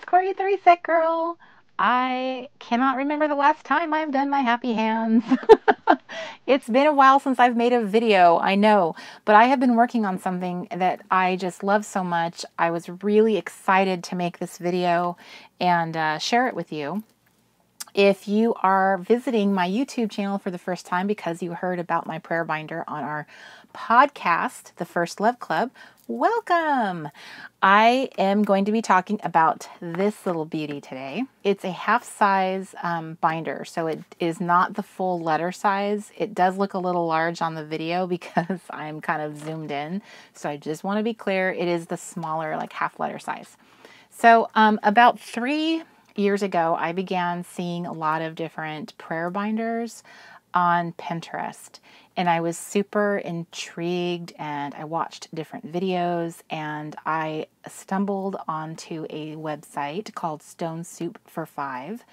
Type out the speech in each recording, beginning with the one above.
it's Corey the Reset Girl. I cannot remember the last time I've done my happy hands. it's been a while since I've made a video, I know, but I have been working on something that I just love so much. I was really excited to make this video and uh, share it with you. If you are visiting my YouTube channel for the first time because you heard about my prayer binder on our podcast, The First Love Club, welcome. I am going to be talking about this little beauty today. It's a half size um, binder, so it is not the full letter size. It does look a little large on the video because I'm kind of zoomed in. So I just want to be clear, it is the smaller, like half letter size. So um, about three years ago, I began seeing a lot of different prayer binders on Pinterest. And I was super intrigued and I watched different videos and I stumbled onto a website called Stone Soup for Five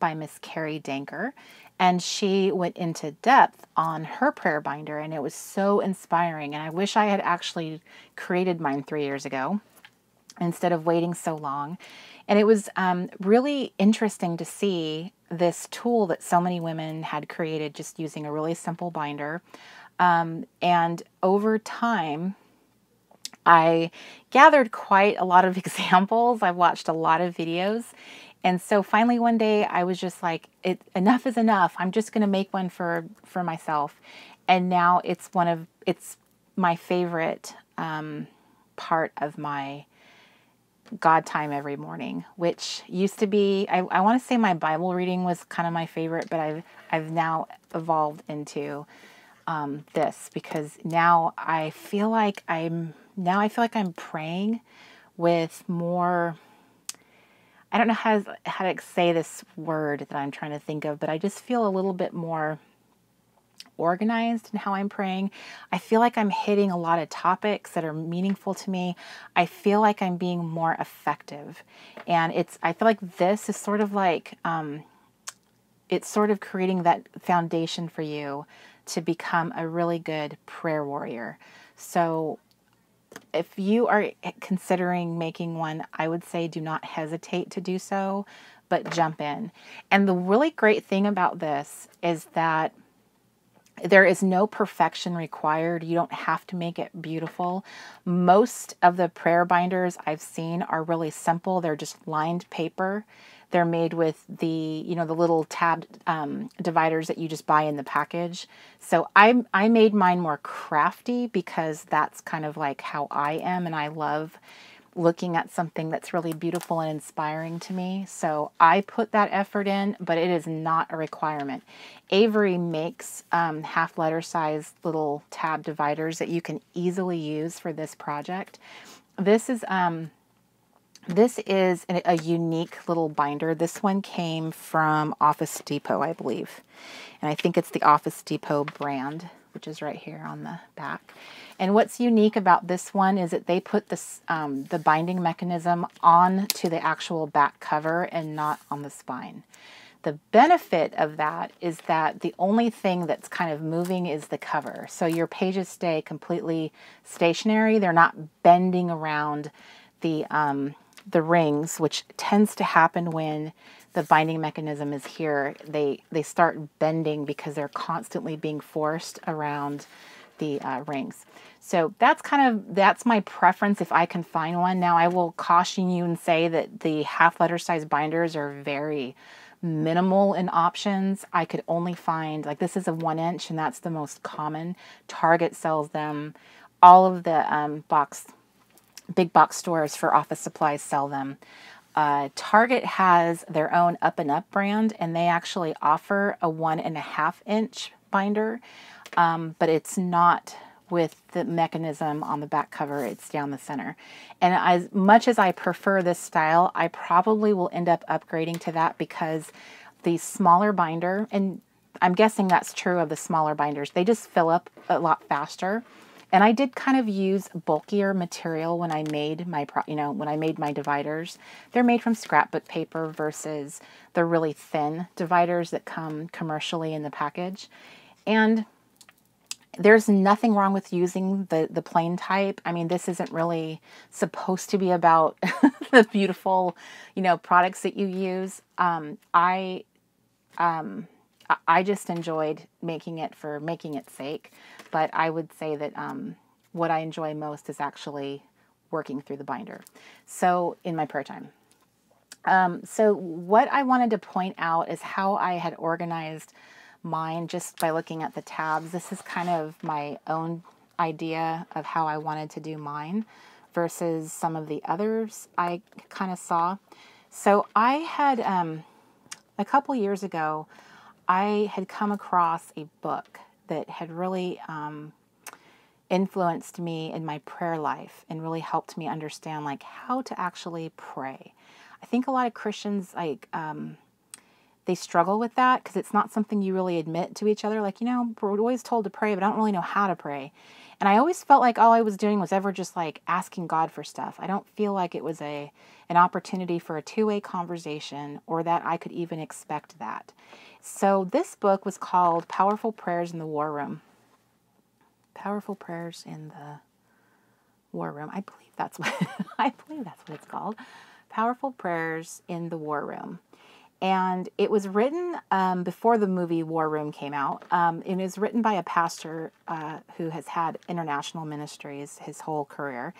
by Miss Carrie Danker. And she went into depth on her prayer binder and it was so inspiring. And I wish I had actually created mine three years ago instead of waiting so long. And it was um, really interesting to see this tool that so many women had created just using a really simple binder. Um, and over time, I gathered quite a lot of examples. I've watched a lot of videos. And so finally one day I was just like, it, enough is enough. I'm just going to make one for, for myself. And now it's one of, it's my favorite um, part of my God time every morning, which used to be I, I want to say my Bible reading was kind of my favorite, but I've I've now evolved into um, this because now I feel like I'm now I feel like I'm praying with more I don't know how how to say this word that I'm trying to think of, but I just feel a little bit more organized in how I'm praying. I feel like I'm hitting a lot of topics that are meaningful to me. I feel like I'm being more effective. And it's, I feel like this is sort of like, um, it's sort of creating that foundation for you to become a really good prayer warrior. So if you are considering making one, I would say do not hesitate to do so, but jump in. And the really great thing about this is that there is no perfection required. You don't have to make it beautiful. Most of the prayer binders I've seen are really simple. They're just lined paper. They're made with the, you know, the little tabbed um, dividers that you just buy in the package. So I I made mine more crafty because that's kind of like how I am, and I love looking at something that's really beautiful and inspiring to me. So I put that effort in, but it is not a requirement. Avery makes um, half letter size little tab dividers that you can easily use for this project. This is um, this is a, a unique little binder. This one came from Office Depot, I believe. And I think it's the Office Depot brand which is right here on the back. And what's unique about this one is that they put this um, the binding mechanism on to the actual back cover and not on the spine. The benefit of that is that the only thing that's kind of moving is the cover. So your pages stay completely stationary. They're not bending around the, um, the rings, which tends to happen when the binding mechanism is here, they, they start bending because they're constantly being forced around the uh, rings. So that's kind of, that's my preference if I can find one. Now I will caution you and say that the half letter size binders are very minimal in options. I could only find, like this is a one inch and that's the most common. Target sells them. All of the um, box, big box stores for office supplies sell them. Uh, Target has their own Up and Up brand, and they actually offer a one and a half inch binder, um, but it's not with the mechanism on the back cover, it's down the center. And as much as I prefer this style, I probably will end up upgrading to that because the smaller binder, and I'm guessing that's true of the smaller binders, they just fill up a lot faster. And I did kind of use bulkier material when I made my, you know, when I made my dividers. They're made from scrapbook paper versus the really thin dividers that come commercially in the package. And there's nothing wrong with using the the plain type. I mean, this isn't really supposed to be about the beautiful, you know, products that you use. Um, I um, I just enjoyed making it for making its sake, but I would say that um, what I enjoy most is actually working through the binder. So in my prayer time. Um, so what I wanted to point out is how I had organized mine just by looking at the tabs. This is kind of my own idea of how I wanted to do mine versus some of the others I kind of saw. So I had, um, a couple years ago, I had come across a book that had really um, influenced me in my prayer life and really helped me understand like how to actually pray. I think a lot of Christians like um, they struggle with that because it's not something you really admit to each other. Like, you know, we're always told to pray, but I don't really know how to pray. And I always felt like all I was doing was ever just like asking God for stuff. I don't feel like it was a an opportunity for a two-way conversation or that I could even expect that. So this book was called Powerful Prayers in the War Room. Powerful Prayers in the War Room. I believe that's what I believe that's what it's called. Powerful Prayers in the War Room and it was written um, before the movie War Room came out. Um, it was written by a pastor uh, who has had international ministries his whole career,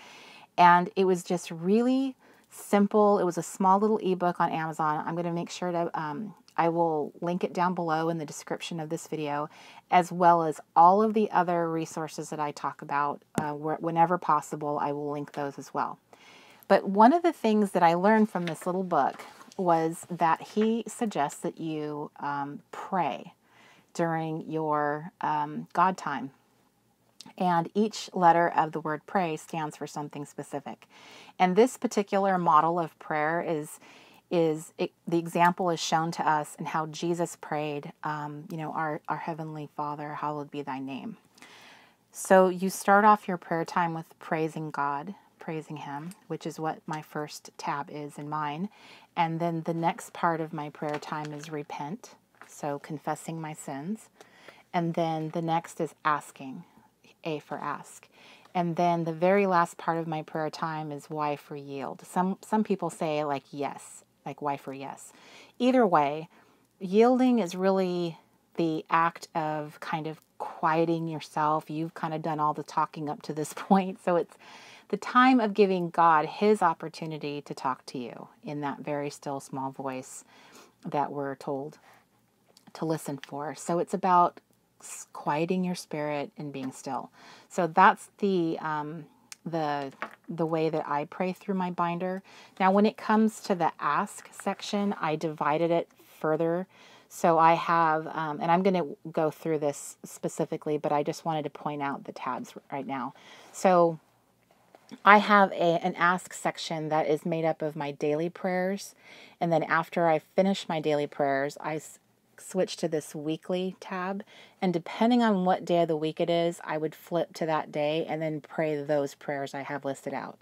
and it was just really simple. It was a small little ebook on Amazon. I'm going to make sure to um, I will link it down below in the description of this video, as well as all of the other resources that I talk about. Uh, whenever possible, I will link those as well. But one of the things that I learned from this little book was that he suggests that you um, pray during your um, God time. And each letter of the word pray stands for something specific. And this particular model of prayer is is it, the example is shown to us in how Jesus prayed, um, you know, our, our Heavenly Father, hallowed be thy name. So you start off your prayer time with praising God, praising Him, which is what my first tab is in mine. And then the next part of my prayer time is repent, so confessing my sins. And then the next is asking, A for ask. And then the very last part of my prayer time is why for yield. Some some people say like yes, like why for yes. Either way, yielding is really the act of kind of quieting yourself. You've kind of done all the talking up to this point, so it's the time of giving God his opportunity to talk to you in that very still small voice that we're told to listen for. So it's about quieting your spirit and being still. So that's the um, the the way that I pray through my binder. Now, when it comes to the ask section, I divided it further. So I have, um, and I'm going to go through this specifically, but I just wanted to point out the tabs right now. So I have a, an ask section that is made up of my daily prayers. And then after I finish my daily prayers, I s- switch to this weekly tab. And depending on what day of the week it is, I would flip to that day and then pray those prayers I have listed out.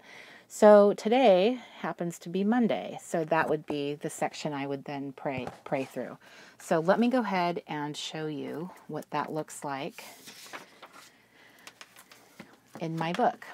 So today happens to be Monday. So that would be the section I would then pray pray through. So let me go ahead and show you what that looks like in my book.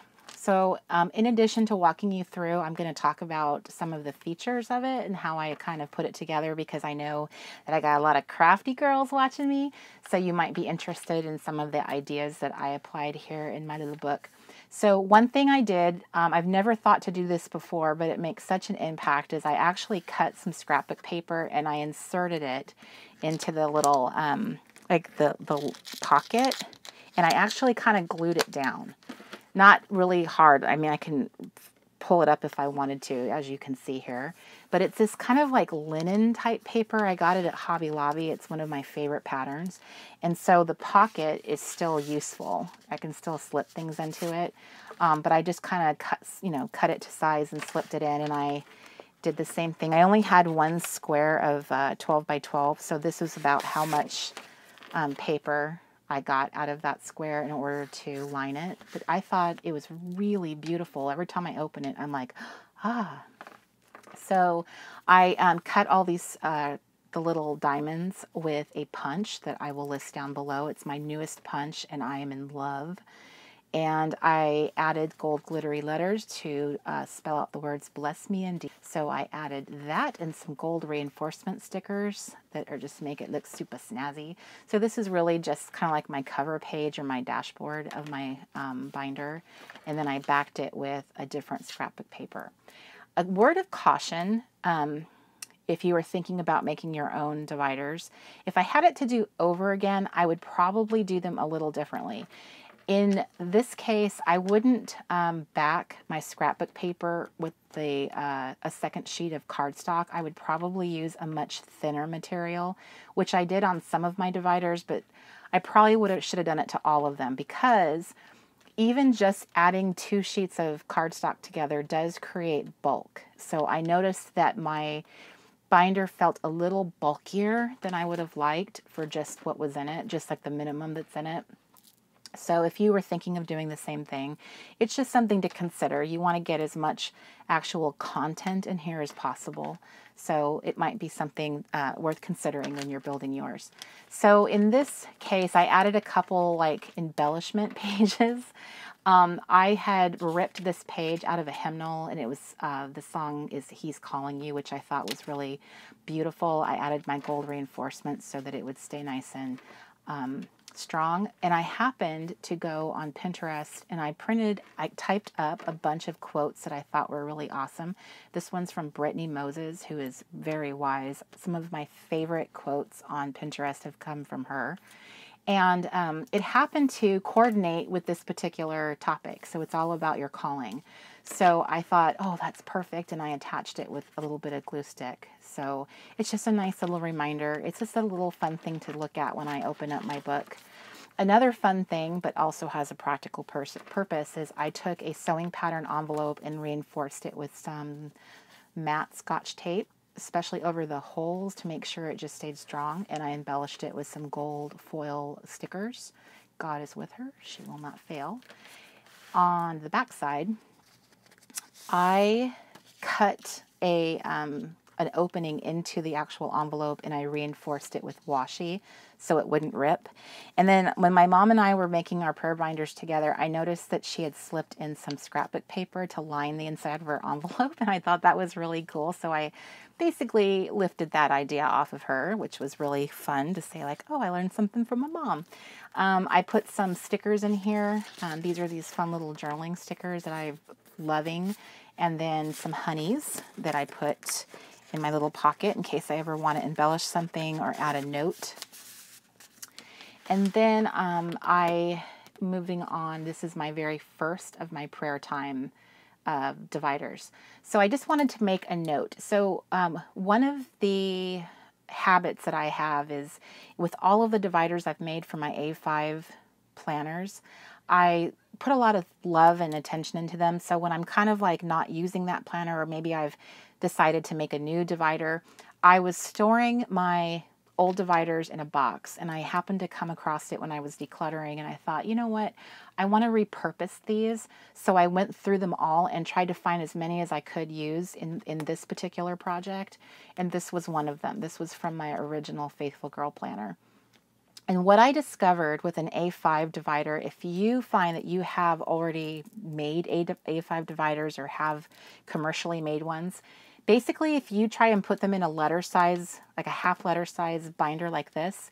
So, um, in addition to walking you through, I'm going to talk about some of the features of it and how I kind of put it together because I know that I got a lot of crafty girls watching me. So, you might be interested in some of the ideas that I applied here in my little book. So, one thing I did, um, I've never thought to do this before, but it makes such an impact, is I actually cut some scrapbook paper and I inserted it into the little, um, like the, the pocket, and I actually kind of glued it down. Not really hard. I mean, I can pull it up if I wanted to, as you can see here. But it's this kind of like linen type paper. I got it at Hobby Lobby. It's one of my favorite patterns. And so the pocket is still useful. I can still slip things into it. Um, but I just kind of cut, you know, cut it to size and slipped it in. And I did the same thing. I only had one square of uh, 12 by 12. So this was about how much um, paper I got out of that square in order to line it. But I thought it was really beautiful. Every time I open it, I'm like, ah. So I um, cut all these uh, the little diamonds with a punch that I will list down below. It's my newest punch and I am in love. And I added gold glittery letters to uh, spell out the words bless me indeed. So I added that and some gold reinforcement stickers that are just make it look super snazzy. So this is really just kind of like my cover page or my dashboard of my um, binder. And then I backed it with a different scrapbook paper. A word of caution, um, if you were thinking about making your own dividers, if I had it to do over again, I would probably do them a little differently. In this case, I wouldn't um, back my scrapbook paper with the uh, a second sheet of cardstock. I would probably use a much thinner material, which I did on some of my dividers, but I probably would have should have done it to all of them because even just adding two sheets of cardstock together does create bulk. So I noticed that my binder felt a little bulkier than I would have liked for just what was in it, just like the minimum that's in it. So if you were thinking of doing the same thing, it's just something to consider. You want to get as much actual content in here as possible. So it might be something uh, worth considering when you're building yours. So in this case, I added a couple like embellishment pages. Um, I had ripped this page out of a hymnal and it was, uh, the song is He's Calling You, which I thought was really beautiful. I added my gold reinforcements so that it would stay nice and um, strong. And I happened to go on Pinterest and I printed, I typed up a bunch of quotes that I thought were really awesome. This one's from Brittney Moses, who is very wise. Some of my favorite quotes on Pinterest have come from her. And um, it happened to coordinate with this particular topic. So it's all about your calling. So I thought, oh, that's perfect. And I attached it with a little bit of glue stick. So it's just a nice little reminder. It's just a little fun thing to look at when I open up my book. Another fun thing, but also has a practical purpose, is I took a sewing pattern envelope and reinforced it with some matte scotch tape, especially over the holes to make sure it just stayed strong. And I embellished it with some gold foil stickers. God is with her, she will not fail. On the back side, I cut a um, an opening into the actual envelope and I reinforced it with washi so it wouldn't rip. And then when my mom and I were making our prayer binders together, I noticed that she had slipped in some scrapbook paper to line the inside of her envelope and I thought that was really cool. So I basically lifted that idea off of her, which was really fun to say like, oh, I learned something from my mom. Um, I put some stickers in here. Um, these are these fun little journaling stickers that I'm loving. And then some honeys that I put in my little pocket in case I ever want to embellish something or add a note. And then um, I, moving on, this is my very first of my prayer time uh, dividers. So I just wanted to make a note. So um, one of the habits that I have is with all of the dividers I've made for my A5 planners, I put a lot of love and attention into them. So when I'm kind of like not using that planner or maybe I've decided to make a new divider, I was storing my old dividers in a box and I happened to come across it when I was decluttering and I thought, you know what, I want to repurpose these. So I went through them all and tried to find as many as I could use in, in this particular project. And this was one of them. This was from my original Faithful Girl Planner. And what I discovered with an A5 divider, if you find that you have already made A5 dividers or have commercially made ones, Basically, if you try and put them in a letter size, like a half letter size binder like this,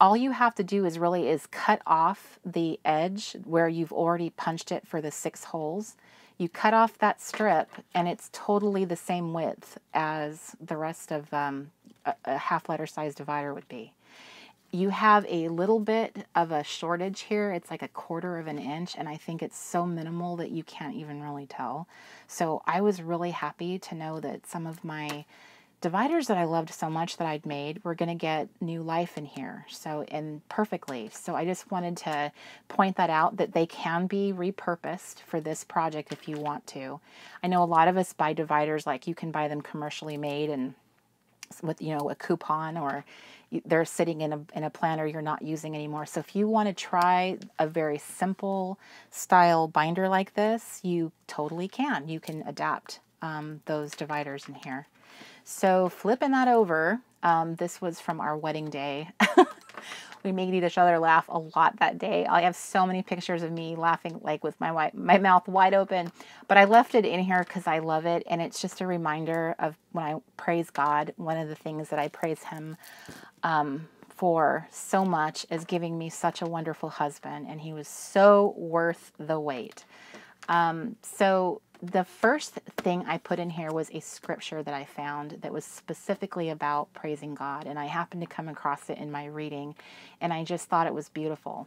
all you have to do is really is cut off the edge where you've already punched it for the six holes. You cut off that strip and it's totally the same width as the rest of um, a, a half letter size divider would be you have a little bit of a shortage here. It's like a quarter of an inch, and I think it's so minimal that you can't even really tell. So I was really happy to know that some of my dividers that I loved so much that I'd made were going to get new life in here. So, and perfectly. So I just wanted to point that out that they can be repurposed for this project if you want to. I know a lot of us buy dividers like you can buy them commercially made and with, you know, a coupon or they're sitting in a, in a planner you're not using anymore. So if you want to try a very simple style binder like this, you totally can. You can adapt um, those dividers in here. So flipping that over, um, this was from our wedding day. we made each other laugh a lot that day. I have so many pictures of me laughing like with my my mouth wide open, but I left it in here because I love it, and it's just a reminder of when I praise God. One of the things that I praise Him um, for so much is giving me such a wonderful husband, and he was so worth the wait. Um, so the first thing I put in here was a scripture that I found that was specifically about praising God. And I happened to come across it in my reading, and I just thought it was beautiful.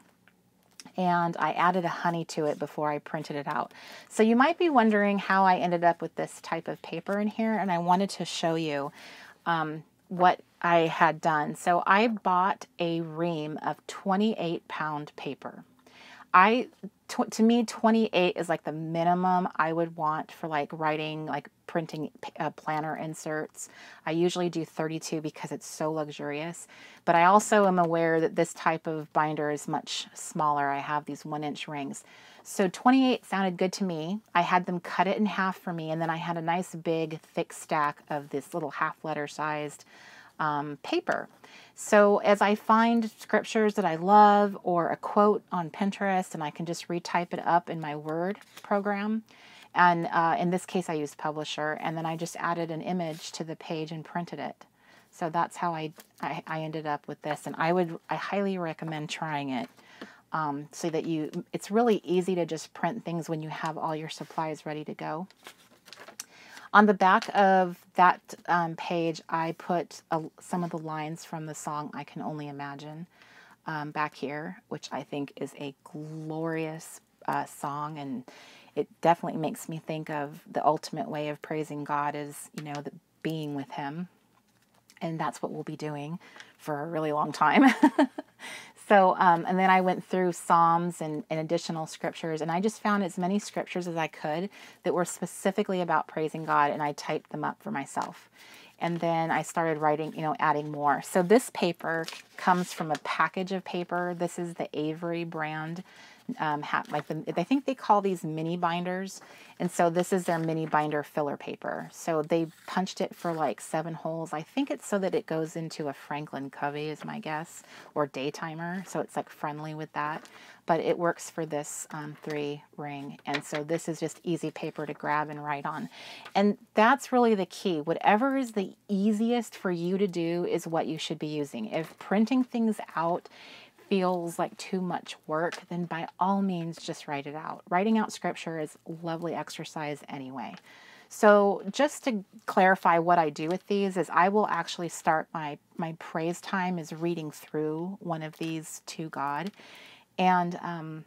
And I added a honey to it before I printed it out. So you might be wondering how I ended up with this type of paper in here, and I wanted to show you um, what I had done. So I bought a ream of 28 pound paper. I to me 28 is like the minimum I would want for like writing like printing uh, planner inserts. I usually do 32 because it's so luxurious, but I also am aware that this type of binder is much smaller. I have these one inch rings. So 28 sounded good to me. I had them cut it in half for me and then I had a nice big thick stack of this little half letter sized um, paper. So as I find scriptures that I love or a quote on Pinterest and I can just retype it up in my Word program, and uh, in this case I used Publisher, and then I just added an image to the page and printed it. So that's how I, I, I ended up with this, and I would I highly recommend trying it. Um, so that you, it's really easy to just print things when you have all your supplies ready to go. On the back of that um, page, I put a, some of the lines from the song I Can Only Imagine um, back here, which I think is a glorious uh, song. And it definitely makes me think of the ultimate way of praising God is, you know, the, being with Him. And that's what we'll be doing for a really long time. So, um, and then I went through Psalms and, and additional scriptures, and I just found as many scriptures as I could that were specifically about praising God, and I typed them up for myself. And then I started writing, you know, adding more. So this paper comes from a package of paper. This is the Avery brand um, like the, I think they call these mini binders. And so this is their mini binder filler paper. So they punched it for like seven holes. I think it's so that it goes into a Franklin Covey is my guess, or Daytimer. So it's like friendly with that. But it works for this um, three ring. And so this is just easy paper to grab and write on. And that's really the key. Whatever is the easiest for you to do is what you should be using. If printing things out feels like too much work, then by all means just write it out. Writing out scripture is lovely exercise anyway. So just to clarify what I do with these is I will actually start my my praise time is reading through one of these to God, and um,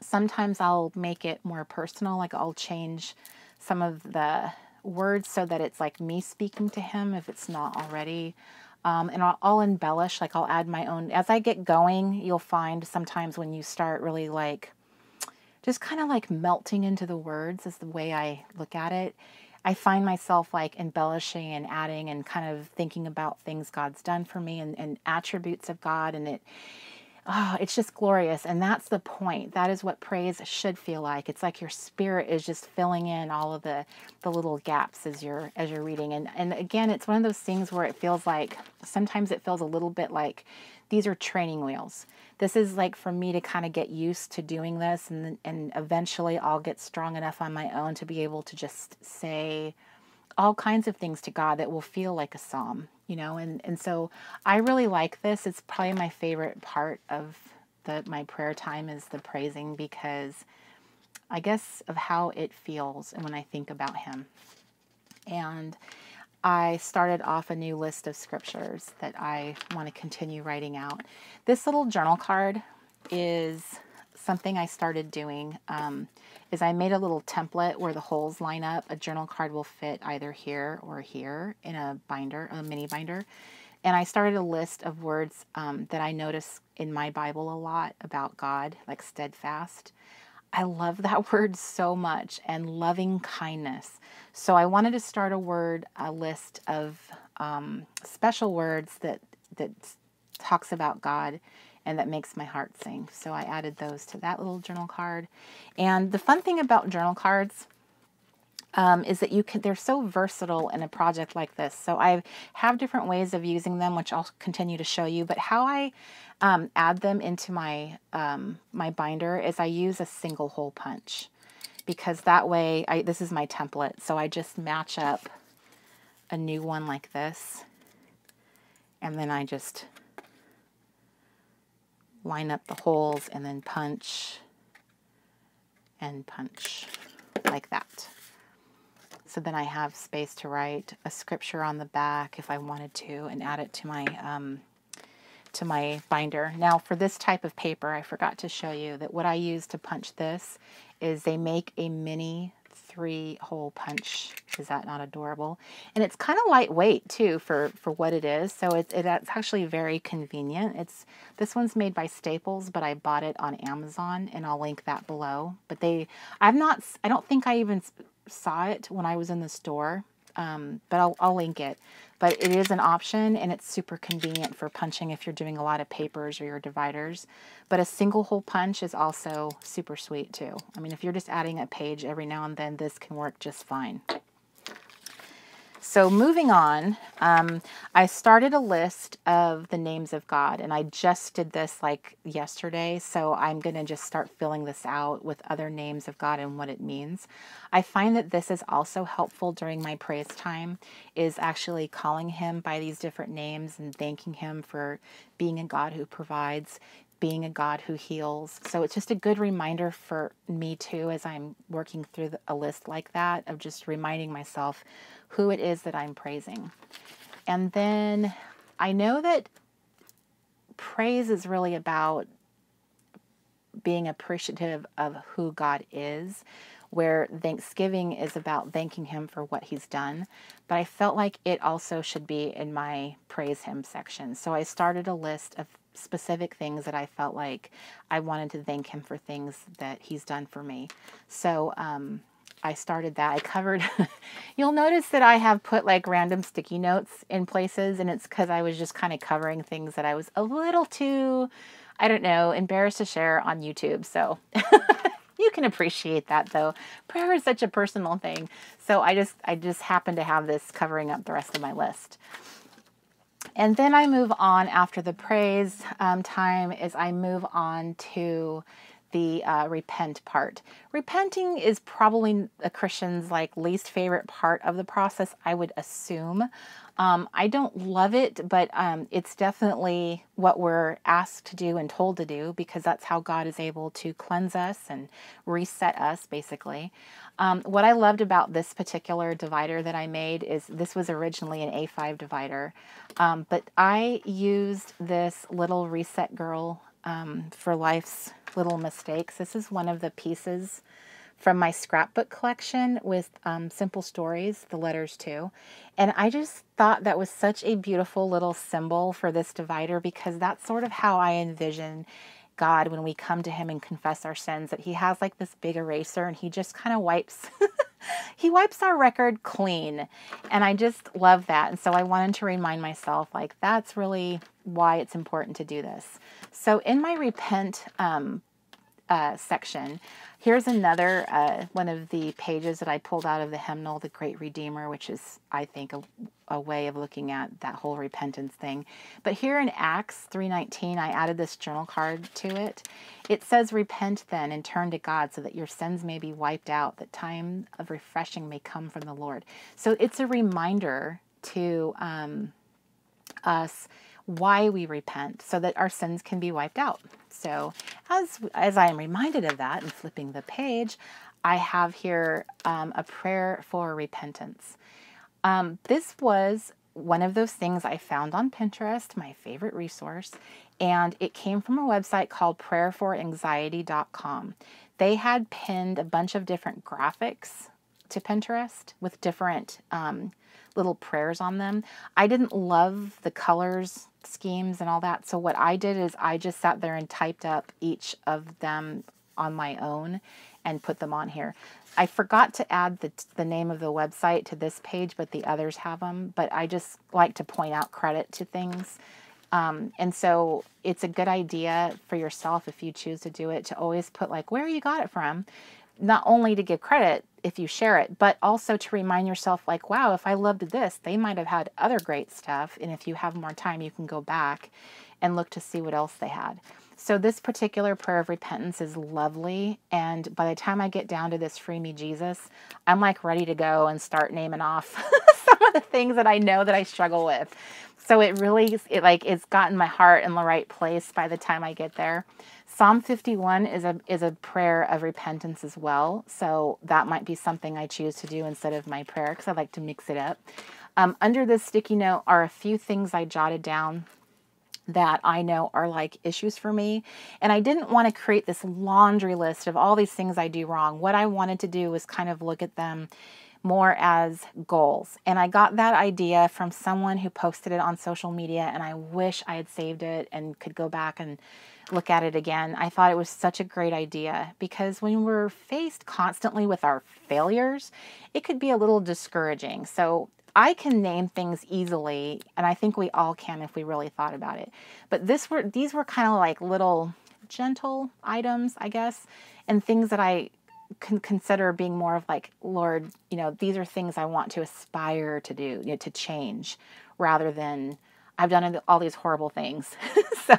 sometimes I'll make it more personal. Like I'll change some of the words so that it's like me speaking to Him if it's not already. Um, and I'll, I'll embellish, like I'll add my own. As I get going, you'll find sometimes when you start really like, just kind of like melting into the words is the way I look at it. I find myself like embellishing and adding and kind of thinking about things God's done for me and, and attributes of God. And it, oh, it's just glorious. And that's the point. That is what praise should feel like. It's like your spirit is just filling in all of the, the little gaps as you're as you're reading. And and again, it's one of those things where it feels like sometimes it feels a little bit like these are training wheels. This is like for me to kind of get used to doing this and and eventually I'll get strong enough on my own to be able to just say all kinds of things to God that will feel like a psalm, you know, and, and so I really like this. It's probably my favorite part of the my prayer time is the praising because I guess of how it feels and when I think about him. And I started off a new list of scriptures that I want to continue writing out. This little journal card is something I started doing. Um, is I made a little template where the holes line up. A journal card will fit either here or here in a binder, a mini binder. And I started a list of words um, that I notice in my Bible a lot about God, like steadfast. I love that word so much and loving kindness. So I wanted to start a word, a list of um, special words that that talks about God and that makes my heart sing. So I added those to that little journal card. And the fun thing about journal cards um, is that you can they're so versatile in a project like this. So I have different ways of using them, which I'll continue to show you. But how I um, add them into my um, my binder is I use a single hole punch because that way I this is my template. So I just match up a new one like this, and then I just line up the holes and then punch and punch like that. So then I have space to write a scripture on the back if I wanted to and add it to my um, to my binder. Now for this type of paper, I forgot to show you that what I use to punch this is they make a mini three hole punch. Is that not adorable? And it's kind of lightweight too for, for what it is. So it's, it's actually very convenient. It's This one's made by Staples, but I bought it on Amazon and I'll link that below. But they, I've not, I don't think I even saw it when I was in the store, um, but I'll, I'll link it. But it is an option and it's super convenient for punching if you're doing a lot of papers or your dividers. But a single hole punch is also super sweet too. I mean, if you're just adding a page every now and then, this can work just fine. So moving on, um, I started a list of the names of God, and I just did this like yesterday. So I'm going to just start filling this out with other names of God and what it means. I find that this is also helpful during my praise time, is actually calling Him by these different names and thanking Him for being a God who provides, being a God who heals. So it's just a good reminder for me too as I'm working through a list like that of just reminding myself who it is that I'm praising. And then I know that praise is really about being appreciative of who God is, where Thanksgiving is about thanking Him for what He's done. But I felt like it also should be in my praise Him section. So I started a list of specific things that I felt like I wanted to thank Him for things that He's done for me. So, um, I started that. I covered, you'll notice that I have put like random sticky notes in places, and it's because I was just kind of covering things that I was a little too, I don't know, embarrassed to share on YouTube. So you can appreciate that though. Prayer is such a personal thing. So I just, I just happen to have this covering up the rest of my list. And then I move on after the praise um, time is I move on to the uh, repent part. Repenting is probably a Christian's like least favorite part of the process, I would assume. Um, I don't love it, but um, it's definitely what we're asked to do and told to do because that's how God is able to cleanse us and reset us, basically. Um, what I loved about this particular divider that I made is this was originally an A5 divider, um, but I used this little Reset Girl um, for life's little mistakes. This is one of the pieces from my scrapbook collection with um, Simple Stories, the letters too. And I just thought that was such a beautiful little symbol for this divider because that's sort of how I envision God when we come to him and confess our sins that he has like this big eraser and he just kind of wipes he wipes our record clean. And I just love that. And so I wanted to remind myself like that's really why it's important to do this. So in my repent um, uh, section, here's another uh, one of the pages that I pulled out of the hymnal, The Great Redeemer, which is, I think, a, a way of looking at that whole repentance thing. But here in Acts 3.19, I added this journal card to it. It says, Repent then and turn to God so that your sins may be wiped out, that time of refreshing may come from the Lord. So it's a reminder to um, us why we repent so that our sins can be wiped out. So as, as I am reminded of that and flipping the page, I have here um, a prayer for repentance. Um, this was one of those things I found on Pinterest, my favorite resource, and it came from a website called prayerforanxiety.com. They had pinned a bunch of different graphics to Pinterest with different um, little prayers on them. I didn't love the colors schemes and all that. So what I did is I just sat there and typed up each of them on my own and put them on here. I forgot to add the, the name of the website to this page, but the others have them. But I just like to point out credit to things. Um, and so it's a good idea for yourself if you choose to do it to always put like where you got it from not only to give credit if you share it, but also to remind yourself, like, wow, if I loved this, they might have had other great stuff. And if you have more time, you can go back and look to see what else they had. So, this particular prayer of repentance is lovely. And by the time I get down to this free me Jesus, I'm like ready to go and start naming off some of the things that I know that I struggle with. So, it really, it like, it's gotten my heart in the right place by the time I get there. Psalm 51 is a is a prayer of repentance as well. So that might be something I choose to do instead of my prayer because I like to mix it up. Um, under this sticky note are a few things I jotted down that I know are like issues for me. And I didn't want to create this laundry list of all these things I do wrong. What I wanted to do was kind of look at them more as goals. And I got that idea from someone who posted it on social media, and I wish I had saved it and could go back and look at it again. I thought it was such a great idea because when we're faced constantly with our failures, it could be a little discouraging. So I can name things easily, and I think we all can if we really thought about it. But this were these were kind of like little gentle items, I guess, and things that I can consider being more of like, Lord, you know, these are things I want to aspire to do, you know, to change, rather than I've done all these horrible things. so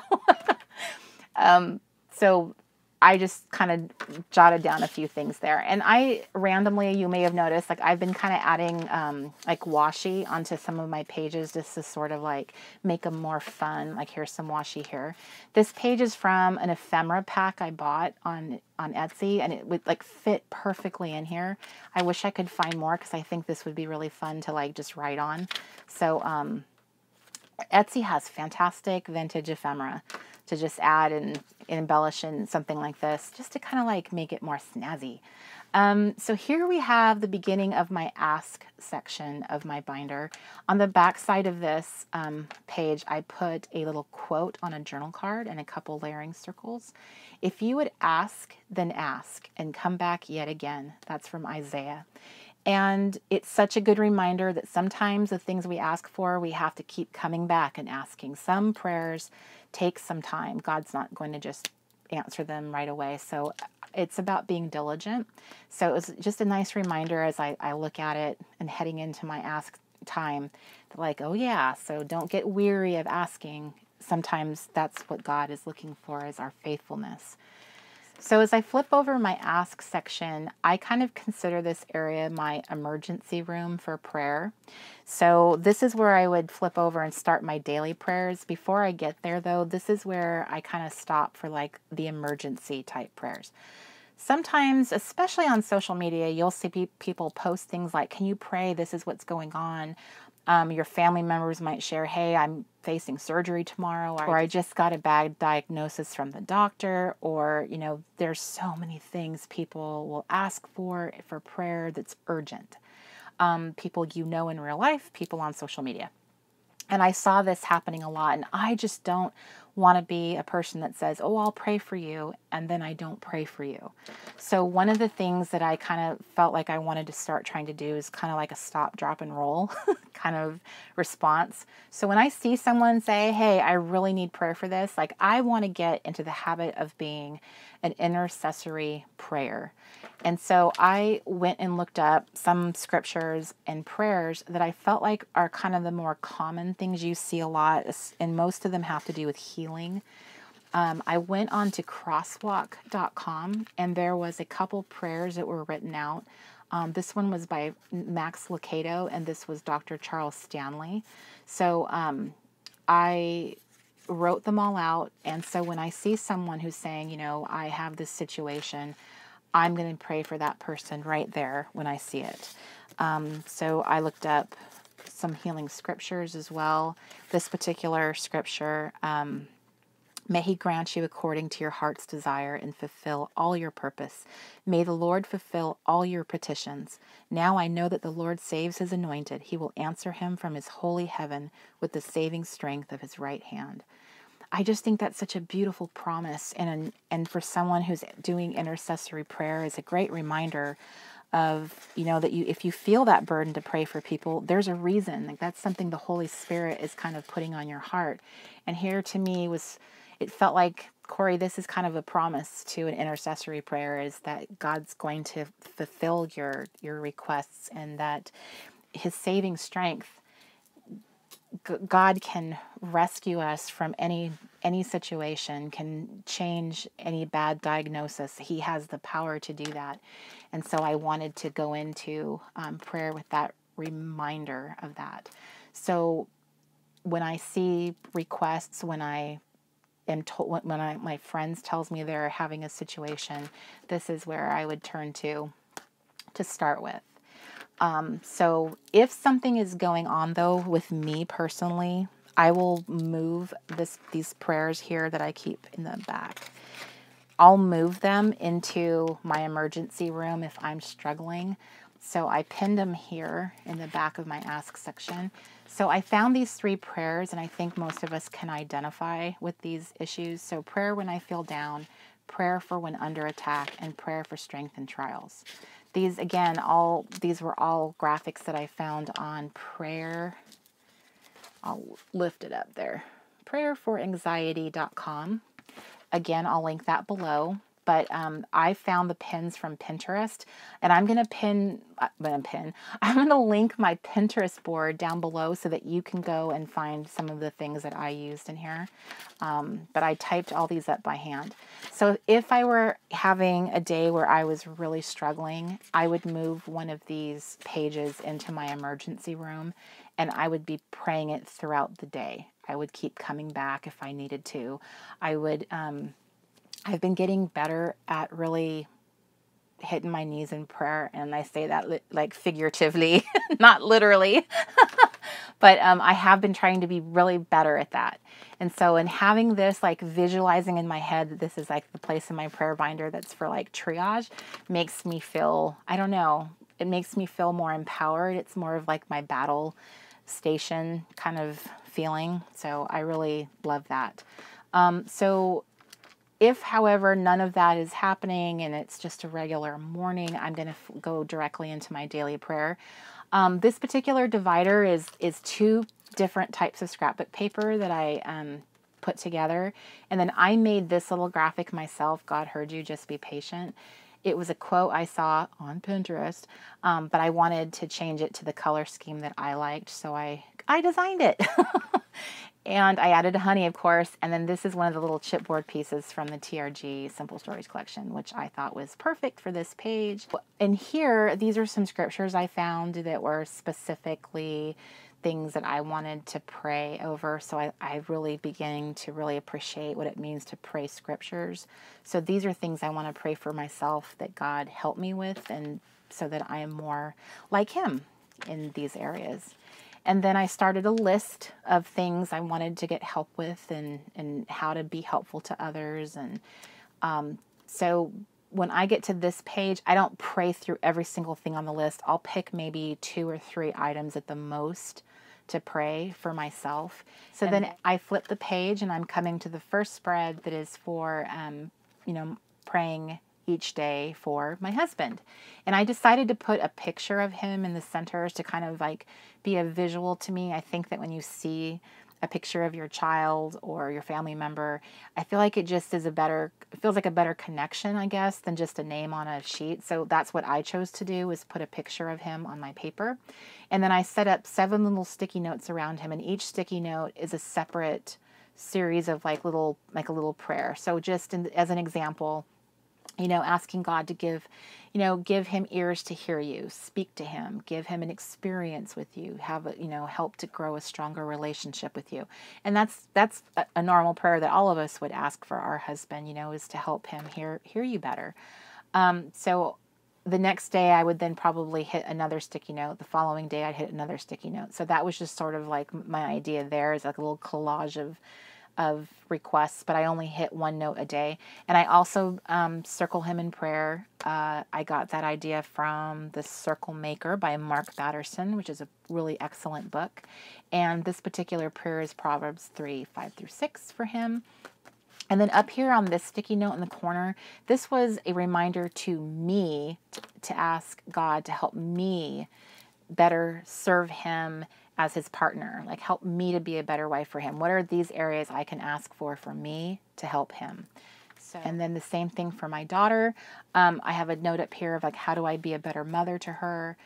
um, so I just kind of jotted down a few things there. And I randomly, you may have noticed, like I've been kind of adding um, like washi onto some of my pages just to sort of like make them more fun. Like here's some washi here. This page is from an ephemera pack I bought on on Etsy and it would like fit perfectly in here. I wish I could find more because I think this would be really fun to like just write on. So um, Etsy has fantastic vintage ephemera to just add and, embellish in something like this, just to kind of like make it more snazzy. Um, so here we have the beginning of my ask section of my binder. On the back side of this um, page, I put a little quote on a journal card and a couple layering circles. If you would ask, then ask, and come back yet again. That's from Isaiah. And it's such a good reminder that sometimes the things we ask for, we have to keep coming back and asking. Some prayers takes some time. God's not going to just answer them right away. So it's about being diligent. So it was just a nice reminder as I, I look at it and heading into my ask time, like, oh yeah, so don't get weary of asking. Sometimes that's what God is looking for is our faithfulness. So as I flip over my ask section, I kind of consider this area my emergency room for prayer. So this is where I would flip over and start my daily prayers. Before I get there though, this is where I kind of stop for like the emergency type prayers. Sometimes, especially on social media, you'll see people post things like, Can you pray? This is what's going on. Um, your family members might share, Hey, I'm facing surgery tomorrow, or I just got a bad diagnosis from the doctor, or, you know, there's so many things people will ask for for prayer that's urgent. Um, people you know in real life, people on social media. And I saw this happening a lot, and I just don't want to be a person that says, Oh, I'll pray for you, and then I don't pray for you. So, one of the things that I kind of felt like I wanted to start trying to do is kind of like a stop, drop, and roll kind of response. So, when I see someone say, Hey, I really need prayer for this, like I want to get into the habit of being an intercessory prayer. And so I went and looked up some scriptures and prayers that I felt like are kind of the more common things you see a lot, and most of them have to do with healing. Um, I went on to crosswalk.com and there was a couple prayers that were written out. Um, this one was by Max Lucado and this was Dr. Charles Stanley. So um, I wrote them all out. And so when I see someone who's saying, you know, I have this situation, I'm going to pray for that person right there when I see it. Um, so I looked up some healing scriptures as well. This particular scripture, um, may He grant you according to your heart's desire and fulfill all your purpose. May the Lord fulfill all your petitions. Now I know that the Lord saves His anointed. He will answer him from His holy heaven with the saving strength of His right hand. I just think that's such a beautiful promise, and and for someone who's doing intercessory prayer is a great reminder of you know that you if you feel that burden to pray for people, there's a reason. Like that's something the Holy Spirit is kind of putting on your heart. And here to me was it felt like Corey, this is kind of a promise to an intercessory prayer is that God's going to fulfill your your requests and that his saving strength God can rescue us from any any situation, can change any bad diagnosis. He has the power to do that, and so I wanted to go into um, prayer with that reminder of that. So when I see requests, when I am told, when I, my friends tells me they're having a situation, this is where I would turn to to start with. Um, so if something is going on though with me personally, I will move this these prayers here that I keep in the back. I'll move them into my emergency room if I'm struggling. So I pinned them here in the back of my ask section. So I found these three prayers, and I think most of us can identify with these issues. So prayer when I feel down, prayer for when under attack, and prayer for strength in trials. These, again, all these were all graphics that I found on prayer. I'll lift it up there. Prayerforanxiety.com. Again, I'll link that below but um, I found the pins from Pinterest, and I'm gonna pin, I'm uh, gonna pin, I'm gonna link my Pinterest board down below so that you can go and find some of the things that I used in here. Um, but I typed all these up by hand. So if I were having a day where I was really struggling, I would move one of these pages into my emergency room, and I would be praying it throughout the day. I would keep coming back if I needed to. I would um, I've been getting better at really hitting my knees in prayer, and I say that li- like figuratively, not literally. but um, I have been trying to be really better at that. And so, in having this, like visualizing in my head that this is like the place in my prayer binder that's for like triage, makes me feel, I don't know, it makes me feel more empowered. It's more of like my battle station kind of feeling. So, I really love that. Um, so, if, however, none of that is happening and it's just a regular morning, I'm going to go directly into my daily prayer. Um, this particular divider is is two different types of scrapbook paper that I um, put together, and then I made this little graphic myself. God heard you. Just be patient. It was a quote I saw on Pinterest, um, but I wanted to change it to the color scheme that I liked, so I I designed it. And I added a honey, of course. And then this is one of the little chipboard pieces from the TRG Simple Stories collection, which I thought was perfect for this page. And here, these are some scriptures I found that were specifically things that I wanted to pray over. So I, I really beginning to really appreciate what it means to pray scriptures. So these are things I want to pray for myself that God help me with and so that I am more like him in these areas. And then I started a list of things I wanted to get help with and, and how to be helpful to others. And um, so when I get to this page, I don't pray through every single thing on the list. I'll pick maybe two or three items at the most to pray for myself. So and then I flip the page and I'm coming to the first spread that is for, um, you know, praying each day for my husband. And I decided to put a picture of him in the center to kind of like be a visual to me. I think that when you see a picture of your child or your family member, I feel like it just is a better feels like a better connection, I guess, than just a name on a sheet. So that's what I chose to do was put a picture of him on my paper. And then I set up seven little sticky notes around him and each sticky note is a separate series of like little like a little prayer. So just in, as an example, you know, asking God to give, you know, give him ears to hear you, speak to him, give him an experience with you, have a, you know, help to grow a stronger relationship with you. And that's that's a, a normal prayer that all of us would ask for our husband, you know, is to help him hear hear you better. Um, so the next day I would then probably hit another sticky note. The following day I'd hit another sticky note. So that was just sort of like my idea there is like a little collage of of requests, but I only hit one note a day. And I also um, circle him in prayer. Uh, I got that idea from The Circle Maker by Mark Batterson, which is a really excellent book. And this particular prayer is Proverbs 3 5 through 6 for him. And then up here on this sticky note in the corner, this was a reminder to me to, to ask God to help me better serve him as his partner. Like, help me to be a better wife for him. What are these areas I can ask for for me to help him? So. And then the same thing for my daughter. Um, I have a note up here of like, how do I be a better mother to her?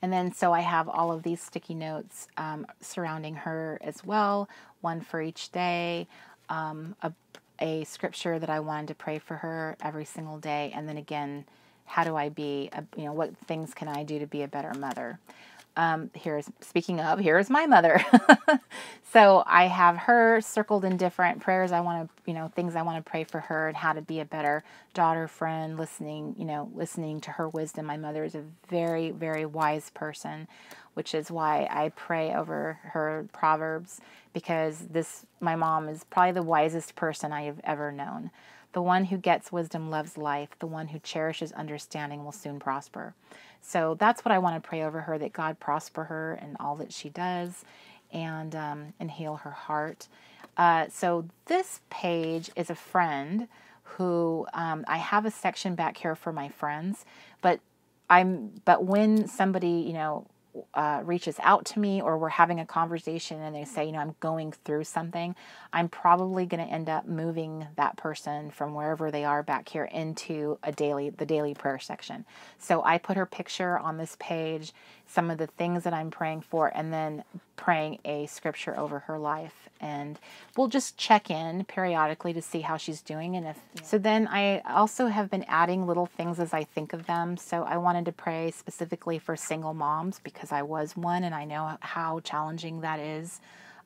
And then so I have all of these sticky notes um, surrounding her as well, one for each day, um, a, a scripture that I wanted to pray for her every single day, and then again, how do I be, a, you know, what things can I do to be a better mother? Um, here's speaking of here's my mother. So i have her circled in different prayers. I want to you know things i want to pray for her and how to be a better daughter friend listening you know listening to her wisdom. My mother is a very very wise person which is why i pray over her proverbs because this my mom is probably the wisest person i have ever known the one who gets wisdom loves life the one who cherishes understanding will soon prosper so that's what I want to pray over her that God prosper her and all that she does and, um, and heal her heart. Uh, so this page is a friend who um, I have a section back here for my friends, but I'm but when somebody you know uh, reaches out to me or we're having a conversation and they say, you know, I'm going through something, I'm probably going to end up moving that person from wherever they are back here into a daily, the daily prayer section. So I put her picture on this page, some of the things that I'm praying for, and then praying a scripture over her life. And we'll just check in periodically to see how she's doing. And if yeah. so, then I also have been adding little things as I think of them. So I wanted to pray specifically for single moms because I was one and I know how challenging that is.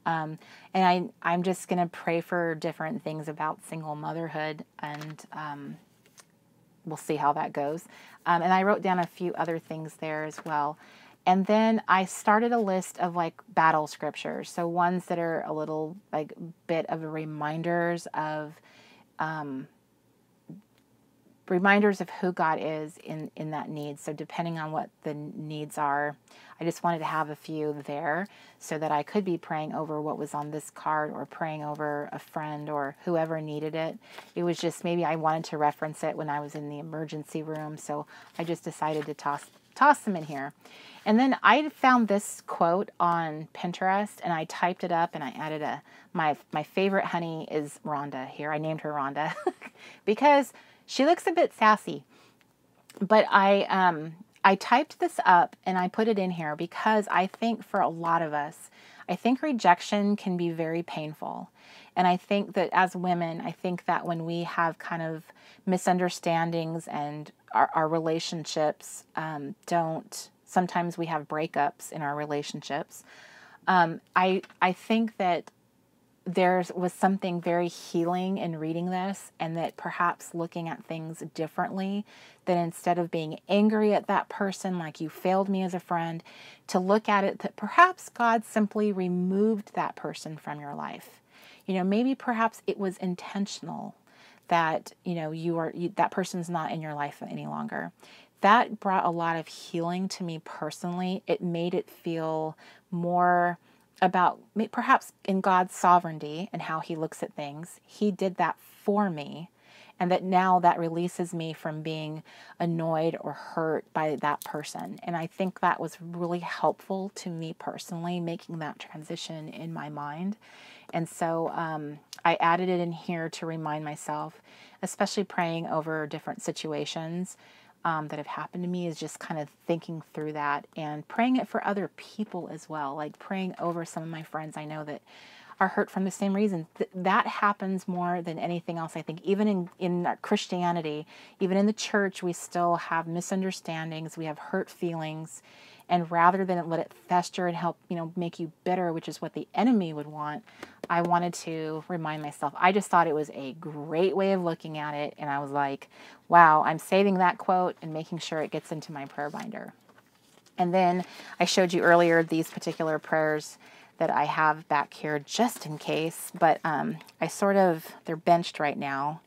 Um, and I, I'm just going to pray for different things about single motherhood and um, we'll see how that goes. Um, and I wrote down a few other things there as well. And then I started a list of like battle scriptures. So ones that are a little like bit of reminders of um, reminders of who God is in in that need. So depending on what the needs are, I just wanted to have a few there so that I could be praying over what was on this card or praying over a friend or whoever needed it. It was just maybe I wanted to reference it when I was in the emergency room, so I just decided to toss toss them in here. And then I found this quote on Pinterest and I typed it up and I added a my my favorite honey is Rhonda here. I named her Rhonda because she looks a bit sassy. But I um I typed this up and I put it in here because I think for a lot of us, I think rejection can be very painful. And I think that as women, I think that when we have kind of misunderstandings and our, our relationships um, don't sometimes we have breakups in our relationships. Um, I I think that there was something very healing in reading this, and that perhaps looking at things differently, that instead of being angry at that person like you failed me as a friend, to look at it that perhaps God simply removed that person from your life. You know, maybe perhaps it was intentional that you know you are you, that person's not in your life any longer that brought a lot of healing to me personally. It made it feel more about perhaps in God's sovereignty and how He looks at things. He did that for me. And that now that releases me from being annoyed or hurt by that person. And I think that was really helpful to me personally, making that transition in my mind. And so um, I added it in here to remind myself, especially praying over different situations um, that have happened to me is just kind of thinking through that and praying it for other people as well, like praying over some of my friends I know that are hurt from the same reason. Th- that happens more than anything else, I think. Even in, in Christianity, even in the church, we still have misunderstandings, we have hurt feelings. And rather than let it fester and help, you know, make you bitter, which is what the enemy would want, I wanted to remind myself. I just thought it was a great way of looking at it. And I was like, wow, I'm saving that quote and making sure it gets into my prayer binder. And then I showed you earlier these particular prayers that I have back here just in case, but um, I sort of, they're benched right now.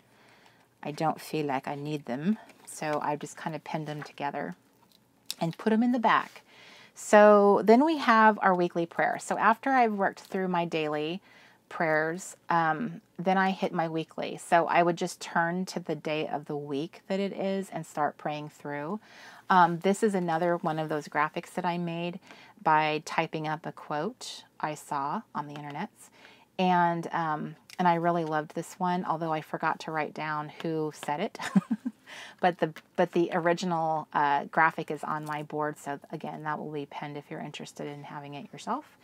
I don't feel like I need them, so I just kind of pinned them together and put them in the back. So then we have our weekly prayer. So after I've worked through my daily prayers, um, then I hit my weekly. So I would just turn to the day of the week that it is and start praying through. Um, this is another one of those graphics that I made by typing up a quote I saw on the internet. And, um, and I really loved this one, although I forgot to write down who said it. but the but the original uh, graphic is on my board, so again, that will be pinned if you're interested in having it yourself.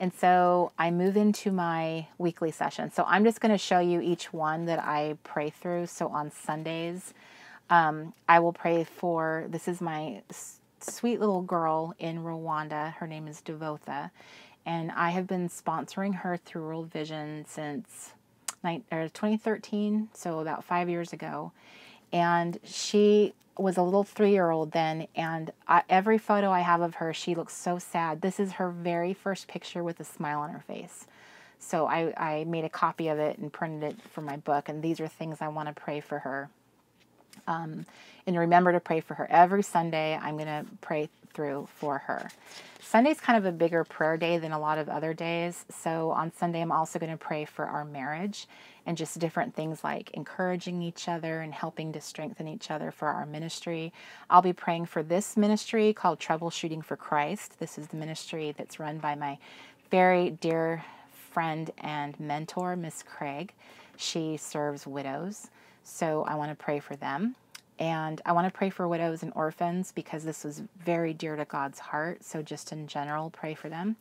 And so I move into my weekly session. So I'm just going to show you each one that I pray through. So on Sundays, um, I will pray for this is my sweet little girl in Rwanda. Her name is Devotha. And I have been sponsoring her through World Vision since 2013, so about five years ago. And she was a little three year old then, and I, every photo I have of her, she looks so sad. This is her very first picture with a smile on her face. So I, I made a copy of it and printed it for my book, and these are things I want to pray for her. Um, and remember to pray for her every Sunday. I'm going to pray through for her. Sunday's kind of a bigger prayer day than a lot of other days. So on Sunday, I'm also going to pray for our marriage and just different things like encouraging each other and helping to strengthen each other for our ministry. I'll be praying for this ministry called Troubleshooting for Christ. This is the ministry that's run by my very dear friend and mentor, Miss Craig. She serves widows. So I want to pray for them. And I want to pray for widows and orphans because this was very dear to God's heart. So, just in general, pray for them.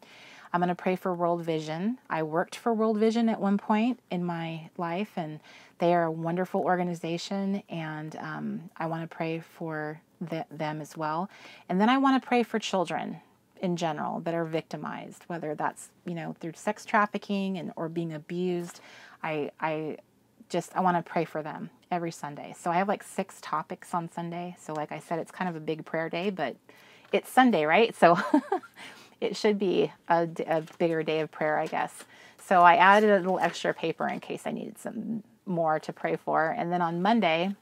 I'm going to pray for World Vision. I worked for World Vision at one point in my life, and they are a wonderful organization, and um, I want to pray for the, them as well. And then I want to pray for children in general that are victimized, whether that's you know through sex trafficking and or being abused. I I just I want to pray for them every Sunday. So I have like six topics on Sunday. So like I said, it's kind of a big prayer day, but it's Sunday, right? So it should be a, a bigger day of prayer, I guess. So I added a little extra paper in case I needed some more to pray for. And then on Monday,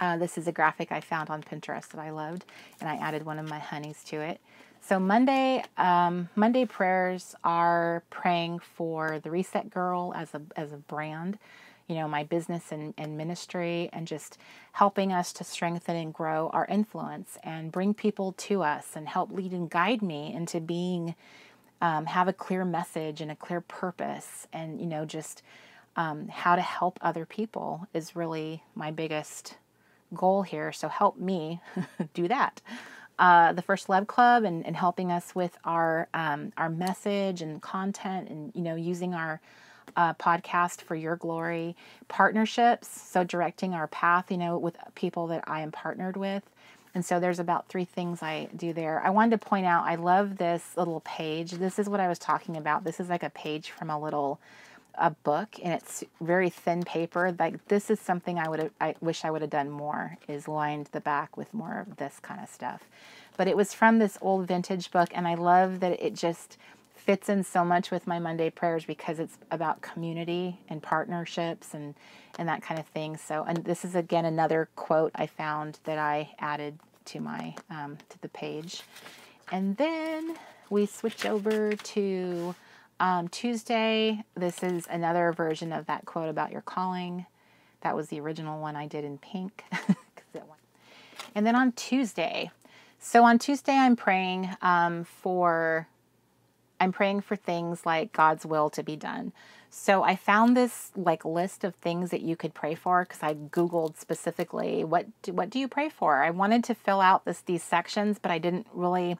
uh, this is a graphic I found on Pinterest that I loved, and I added one of my honeys to it. So Monday, um, Monday prayers are praying for the Reset Girl as a as a brand you know, my business and, and ministry and just helping us to strengthen and grow our influence and bring people to us and help lead and guide me into being, um, have a clear message and a clear purpose and, you know, just um, how to help other people is really my biggest goal here. So help me do that. Uh, the First Love Club and, and helping us with our um, our message and content and you know using our uh, podcast for your glory, partnerships, so directing our path, you know, with people that I am partnered with. And so there's about three things I do there. I wanted to point out, I love this little page. This is what I was talking about. This is like a page from a little a book and it's very thin paper. Like this is something I would have I wish I would have done more is lined the back with more of this kind of stuff. But it was from this old vintage book and I love that it just fits in so much with my Monday prayers because it's about community and partnerships and and that kind of thing. So, and this is again another quote I found that I added to my um, to the page, and then we switch over to um, Tuesday. This is another version of that quote about your calling. That was the original one I did in pink. and then on Tuesday, so on Tuesday I'm praying um, for I'm praying for things like God's will to be done. So I found this like list of things that you could pray for because I googled specifically what do, what do you pray for? I wanted to fill out this these sections, but I didn't really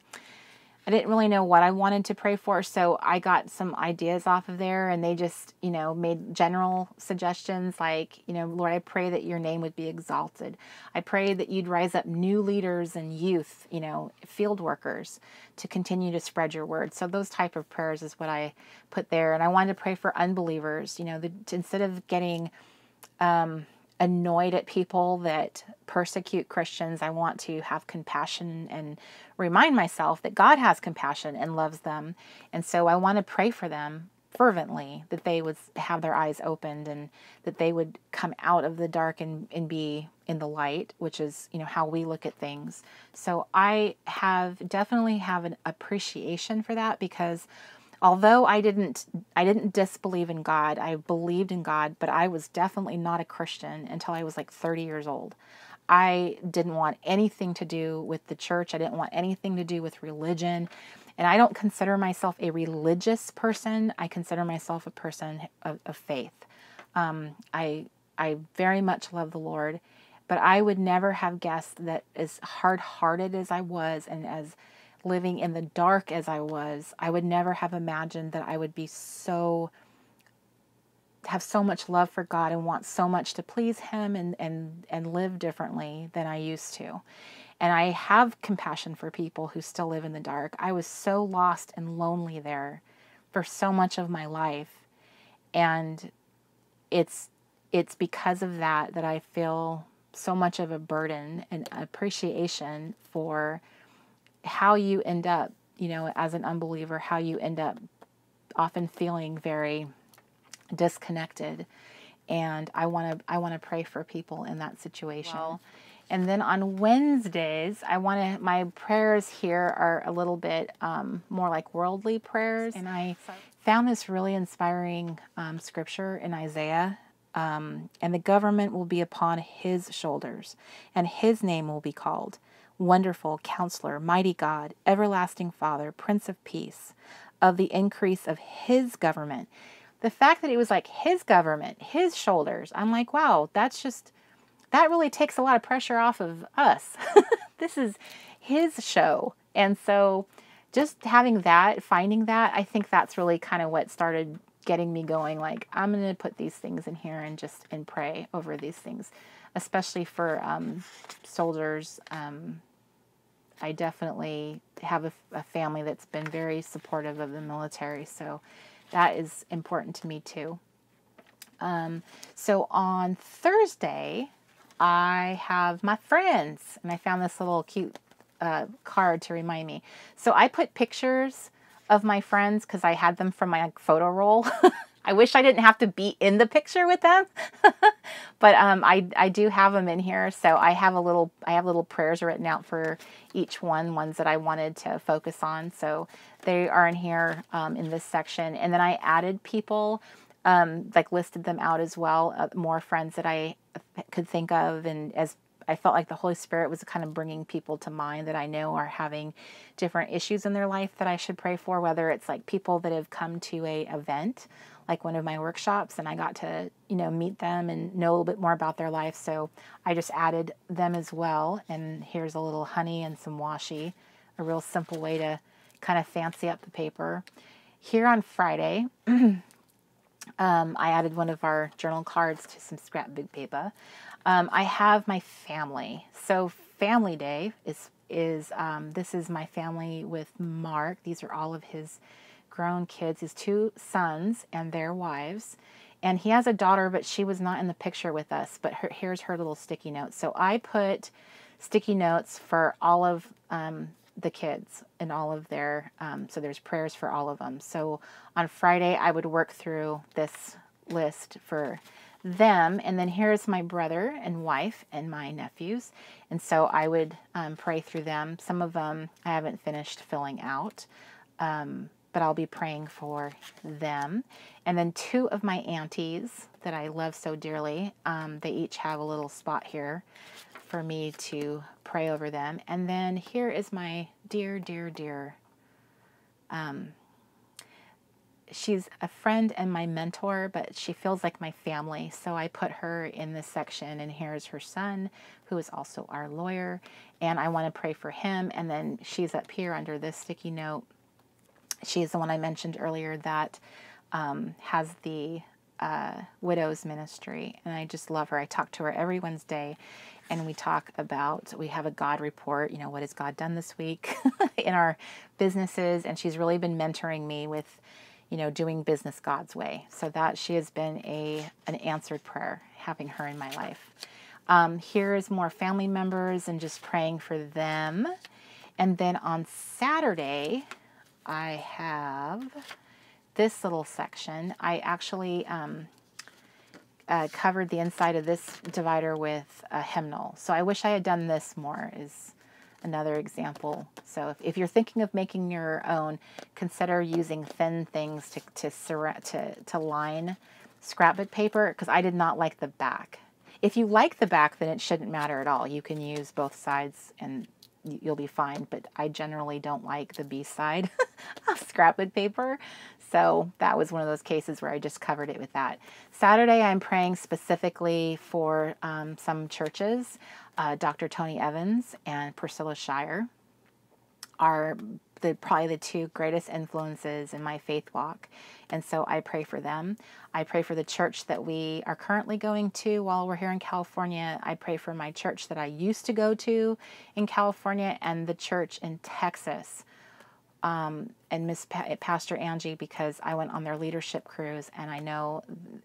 I didn't really know what I wanted to pray for, so I got some ideas off of there and they just, you know, made general suggestions like, you know, Lord, I pray that your name would be exalted. I pray that you'd rise up new leaders and youth, you know, field workers to continue to spread your word. So those type of prayers is what I put there and I wanted to pray for unbelievers, you know, the, instead of getting um annoyed at people that persecute Christians. I want to have compassion and remind myself that God has compassion and loves them. And so I want to pray for them fervently that they would have their eyes opened and that they would come out of the dark and, and be in the light which is you know how we look at things so i have definitely have an appreciation for that because although I didn't I didn't disbelieve in God, I believed in God, but I was definitely not a Christian until I was like 30 years old. I didn't want anything to do with the church. I didn't want anything to do with religion. And I don't consider myself a religious person. I consider myself a person of, of faith. Um, I I very much love the Lord, but I would never have guessed that as hard-hearted as I was and as living in the dark as I was, I would never have imagined that I would be so have so much love for God and want so much to please him and and and live differently than I used to. And I have compassion for people who still live in the dark. I was so lost and lonely there for so much of my life. And it's it's because of that that I feel so much of a burden and appreciation for how you end up, you know, as an unbeliever, how you end up often feeling very disconnected. And I want to I want to pray for people in that situation. Well, and then on Wednesdays, I want to, my prayers here are a little bit um, more like worldly prayers. And I found this really inspiring um, scripture in Isaiah. Um, and the government will be upon his shoulders, and his name will be called Wonderful Counselor, Mighty God, Everlasting Father, Prince of Peace. Of the increase of his government. The fact that it was like his government, his shoulders, I'm like, wow, that's just that really takes a lot of pressure off of us. this is his show. And so just having that, finding that, I think that's really kind of what started getting me going like I'm going to put these things in here and just and pray over these things, especially for um, soldiers. Um, I definitely have a, a, family that's been very supportive of the military, so that is important to me too. Um, so on Thursday, I have my friends, and I found this little cute uh, card to remind me. So I put pictures of my friends because I had them from my photo roll. I wish I didn't have to be in the picture with them, but um, I I do have them in here. So I have a little I have little prayers written out for each one, ones that I wanted to focus on. So they are in here um, in this section, and then I added people um, like listed them out as well, uh, more friends that I could think of, and as I felt like the Holy Spirit was kind of bringing people to mind that I know are having different issues in their life that I should pray for, whether it's like people that have come to a event, like one of my workshops, and I got to, you know, meet them and know a little bit more about their life. So I just added them as well. And here's a little honey and some washi, a real simple way to kind of fancy up the paper. Here on Friday, Um, I added one of our journal cards to some scrapbook paper. Um, I have my family. So Family Day is is um, this is my family with Mark. These are all of his grown kids, his two sons and their wives. And he has a daughter, but she was not in the picture with us. But her, here's her little sticky note. So I put sticky notes for all of um, the kids and all of their um, so there's prayers for all of them so on friday i would work through this list for them and then here's my brother and wife and my nephews and so i would um, pray through them some of them i haven't finished filling out um, but i'll be praying for them and then two of my aunties that i love so dearly um, they each have a little spot here for me to pray over them. And then here is my dear, dear, dear. Um, she's a friend and my mentor, but she feels like my family. So I put her in this section, and here's her son, who is also our lawyer. And I want to pray for him. And then she's up here under this sticky note. She's the one I mentioned earlier that um, has the uh, widows ministry, and I just love her. I talk to her every Wednesday, and we talk about we have a God report. You know, what has God done this week in our businesses? And she's really been mentoring me with, you know, doing business God's way. So that she has been a an answered prayer having her in my life. Um, here is more family members and just praying for them. And then on Saturday, I have this little section. I actually um, uh, covered the inside of this divider with a hymnal. So I wish I had done this more is another example. So if, if you're thinking of making your own, consider using thin things to, to, to, to line scrapbook paper because I did not like the back. If you like the back, then it shouldn't matter at all. You can use both sides and you'll be fine. But I generally don't like the B side of scrapbook paper. So that was one of those cases where I just covered it with that. Saturday, I'm praying specifically for um, some churches. Uh, Dr. Tony Evans and Priscilla Shirer are the probably the two greatest influences in my faith walk. And so I pray for them. I pray for the church that we are currently going to while we're here in California. I pray for my church that I used to go to in California and the church in Texas. Um, and Miss pa- Pastor Angie because I went on their leadership cruise and I know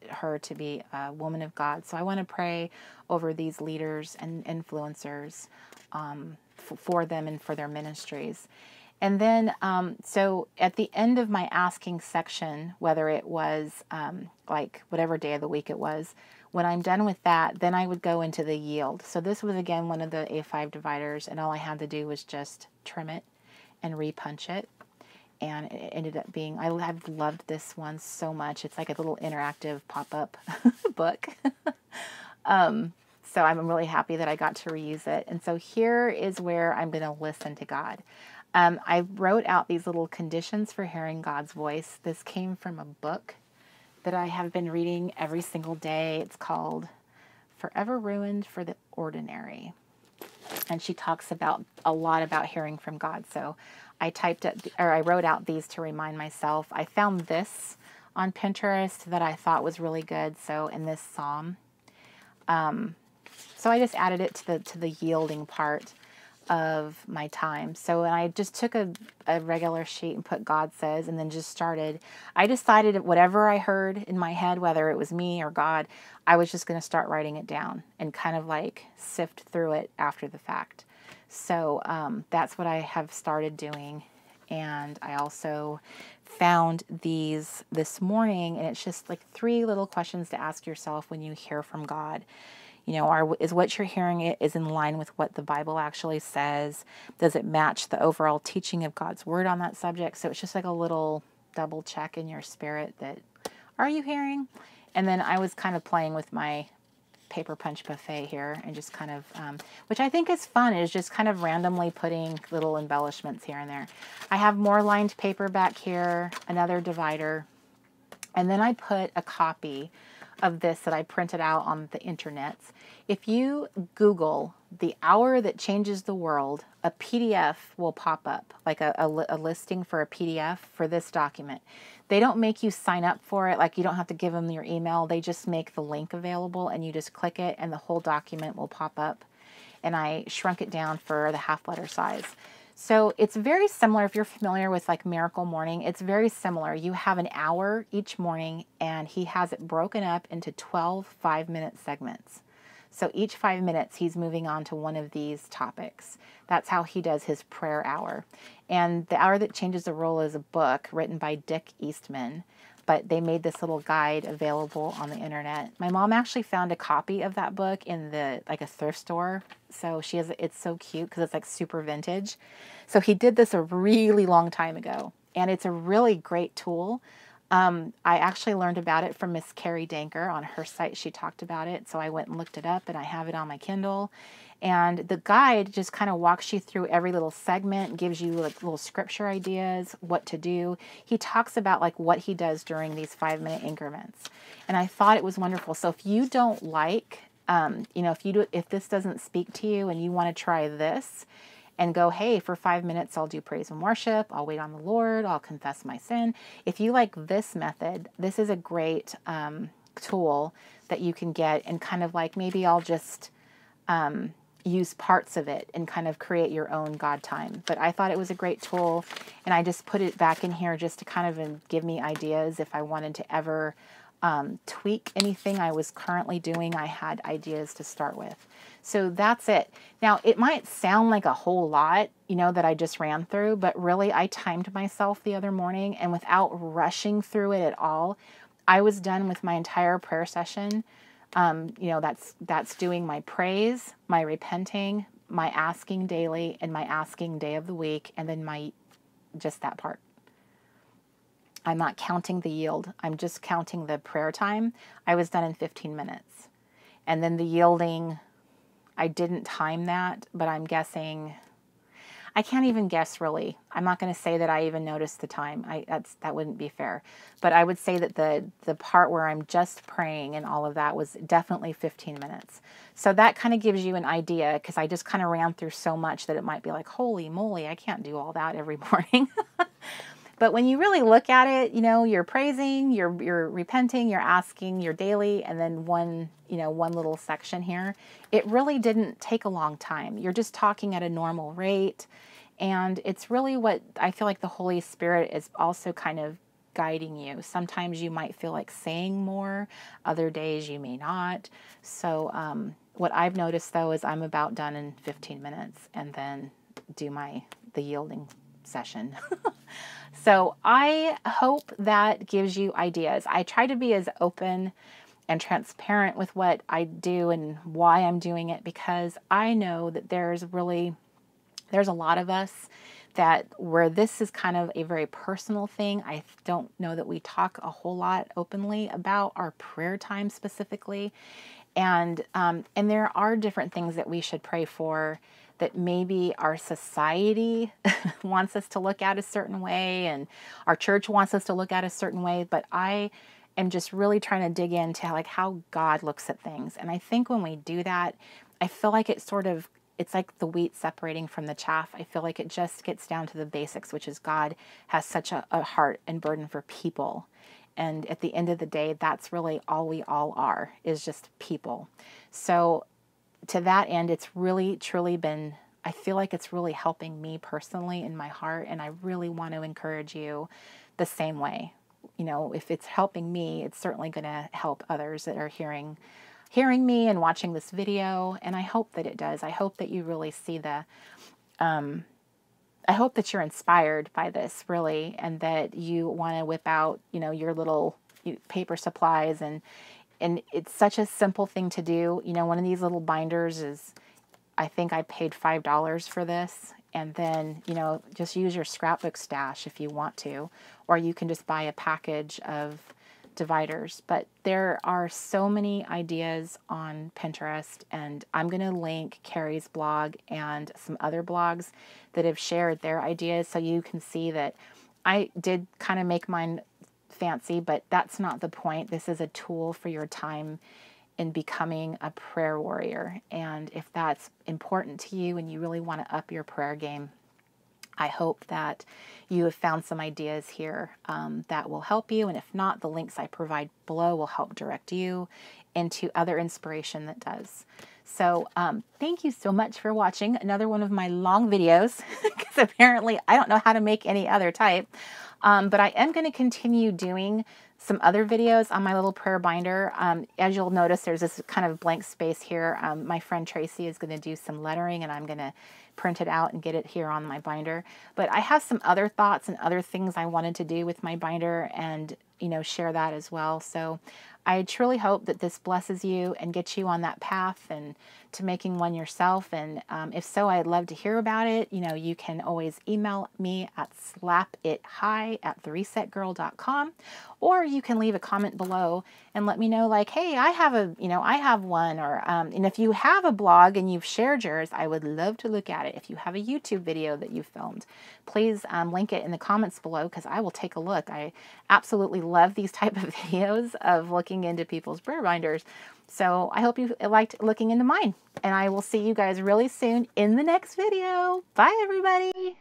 her to be a woman of God. So I want to pray over these leaders and influencers um, f- for them and for their ministries. And then, um, so at the end of my asking section, whether it was um, like whatever day of the week it was, when I'm done with that, then I would go into the yield. So this was again one of the A5 dividers, and all I had to do was just trim it and repunch it. And it ended up being, I have loved this one so much. It's like a little interactive pop up book. um, so I'm really happy that I got to reuse it. And so here is where I'm going to listen to God. Um, I wrote out these little conditions for hearing God's voice. This came from a book that I have been reading every single day. It's called Forever Ruined for the Ordinary. And she talks about a lot about hearing from God. So I typed it or I wrote out these to remind myself. I found this on Pinterest that I thought was really good. So in this psalm, um, so I just added it to the to the yielding part of my time. So I just took a, a regular sheet and put God says and then just started. I decided whatever I heard in my head, whether it was me or God, I was just going to start writing it down and kind of like sift through it after the fact. So um, that's what I have started doing. And I also found these this morning, and it's just like three little questions to ask yourself when you hear from God you know are is what you're hearing it is in line with what the bible actually says? Does it match the overall teaching of god's word on that subject? So it's just like a little double check in your spirit that are you hearing? And then i was kind of playing with my paper punch buffet here and just kind of um, which i think is fun. Is just kind of randomly putting little embellishments here and there. I have more lined paper back here another divider and then i put a copy of this that I printed out on the internet. If you Google the hour that changes the world, a PDF will pop up, like a, a, a, listing for a PDF for this document. They don't make you sign up for it, like you don't have to give them your email. They just make the link available and you just click it and the whole document will pop up. And I shrunk it down for the half letter size. So it's very similar if you're familiar with like Miracle Morning, it's very similar. You have an hour each morning and he has it broken up into 12 five minute segments. So each five minutes, he's moving on to one of these topics. That's how he does his prayer hour. And The Hour That Changes the World is a book written by Dick Eastman but they made this little guide available on the internet. My mom actually found a copy of that book in the like a thrift store. So she has it's so cute because it's like super vintage. So he did this a really long time ago, and it's a really great tool. Um, I actually learned about it from Miss Carrie Danker on her site. She talked about it, so I went and looked it up, and I have it on my Kindle. And the guide just kind of walks you through every little segment, gives you like little scripture ideas, what to do. He talks about like what he does during these five minute increments. And I thought it was wonderful. So if you don't like, um, you know, if you do, if this doesn't speak to you and you want to try this, and go, hey, for five minutes, I'll do praise and worship. I'll wait on the Lord. I'll confess my sin. If you like this method, this is a great um, tool that you can get and kind of like maybe I'll just um, use parts of it and kind of create your own God time. But I thought it was a great tool, and I just put it back in here just to kind of um, give me ideas if I wanted to ever um, tweak anything I was currently doing. I had ideas to start with. So that's it. Now, it might sound like a whole lot, you know, that I just ran through, but really I timed myself the other morning and without rushing through it at all, I was done with my entire prayer session um, you know, that's that's doing my praise, my repenting, my asking daily, and my asking day of the week, and then my just that part. I'm not counting the yield. I'm just counting the prayer time. I was done in 15 minutes. And then the yielding, I didn't time that, but I'm guessing I can't even guess really. I'm not going to say that I even noticed the time. I that's that wouldn't be fair. But I would say that the the part where I'm just praying and all of that was definitely 15 minutes. So that kind of gives you an idea because I just kind of ran through so much that it might be like, holy moly, I can't do all that every morning. But when you really look at it, you know, you're praising, you're you're repenting, you're asking, you're daily, and then one, you know, one little section here. It really didn't take a long time. You're just talking at a normal rate. And it's really what I feel like the Holy Spirit is also kind of guiding you. Sometimes you might feel like saying more, other days you may not. So, um, what I've noticed though is I'm about done in 15 minutes and then do my the yielding session. so I hope that gives you ideas. I try to be as open and transparent with what I do and why I'm doing it because I know that there's really there's a lot of us that where this is kind of a very personal thing. I don't know that we talk a whole lot openly about our prayer time specifically, and um, and there are different things that we should pray for that maybe our society wants us to look at a certain way and our church wants us to look at a certain way but i am just really trying to dig into like how god looks at things and i think when we do that i feel like it sort of it's like the wheat separating from the chaff i feel like it just gets down to the basics which is god has such a, a heart and burden for people and at the end of the day that's really all we all are is just people so to that end, it's really, truly been, I feel like it's really helping me personally in my heart. And I really want to encourage you the same way. You know, if it's helping me, it's certainly going to help others that are hearing hearing me and watching this video and i hope that it does i hope that you really see the um, i hope that you're inspired by this really and that you want to whip out you know your little paper supplies and and it's such a simple thing to do. You know, one of these little binders is, I think I paid $5 for this. And then, you know, just use your scrapbook stash if you want to, or you can just buy a package of dividers. But there are so many ideas on Pinterest, and I'm going to link Carrie's blog and some other blogs that have shared their ideas so you can see that I did kind of make mine fancy, but that's not the point. This is a tool for your time in becoming a prayer warrior. And if that's important to you and you really want to up your prayer game, I hope that you have found some ideas here um, that will help you. And if not, the links I provide below will help direct you into other inspiration that does. So um, thank you so much for watching another one of my long videos because apparently I don't know how to make any other type. Um, but I am going to continue doing some other videos on my little prayer binder. Um, as you'll notice, there's this kind of blank space here. Um, my friend Tracy is going to do some lettering and I'm going to print it out and get it here on my binder. But I have some other thoughts and other things I wanted to do with my binder and, you know, share that as well. So I truly hope that this blesses you and gets you on that path and to making one yourself. And um, if so, I'd love to hear about it. You know, you can always email me at slapithy at theresetgirl.com or you can leave a comment below and let me know like, hey, I have a, you know, I have one. Or, um, and if you have a blog and you've shared yours, I would love to look at it. If you have a YouTube video that you filmed, please um, link it in the comments below because I will take a look. I absolutely love these type of videos of looking into people's prayer binders. So I hope you liked looking into mine. And I will see you guys really soon in the next video. Bye, everybody.